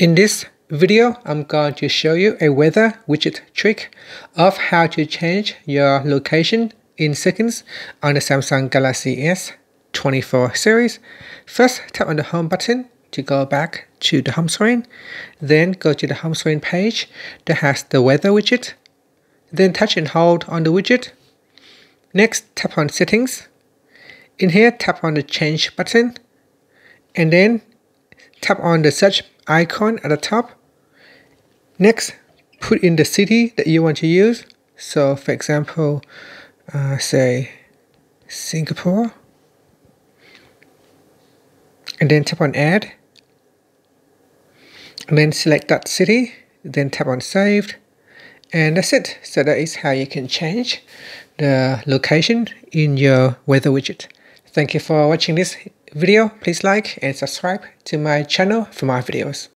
In this video, I'm going to show you a weather widget trick of how to change your location in seconds on the Samsung Galaxy S24 series. First, tap on the home button to go back to the home screen. Then go to the home screen page that has the weather widget. Then touch and hold on the widget. Next, tap on settings. In here, tap on the change button. And then tap on the search icon at the top. Next, put in the city that you want to use. So for example, uh, say Singapore. And then tap on add. And then select that city. Then tap on saved. And that's it. So that is how you can change the location in your weather widget. Thank you for watching this video. Please like and subscribe to my channel for more videos.